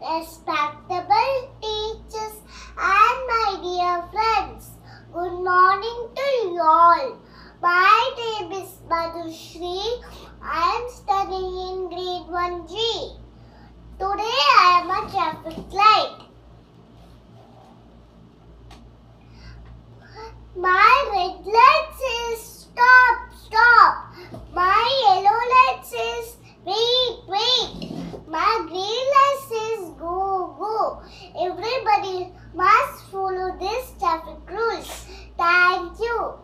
respectable teachers, and my dear friends. Good morning to you all. My name is Madhushri. I am studying in grade 1G. Today I am a traffic light. My Everybody must follow this traffic rules. Thank you.